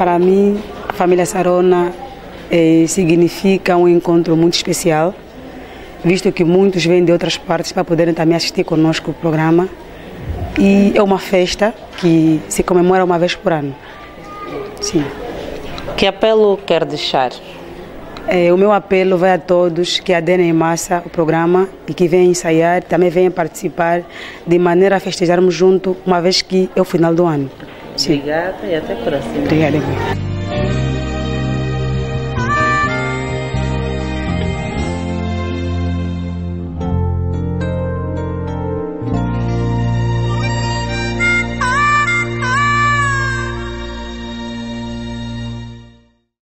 Para mim, a família Sarona eh, significa um encontro muito especial, visto que muitos vêm de outras partes para poderem também assistir conosco o programa. E é uma festa que se comemora uma vez por ano. Sim. Que apelo quer deixar? É, o meu apelo vai a todos que aderem em massa ao programa e que venham ensaiar, também venham participar, de maneira a festejarmos junto, uma vez que é o final do ano. Sim. Obrigada e até a próxima. Obrigada.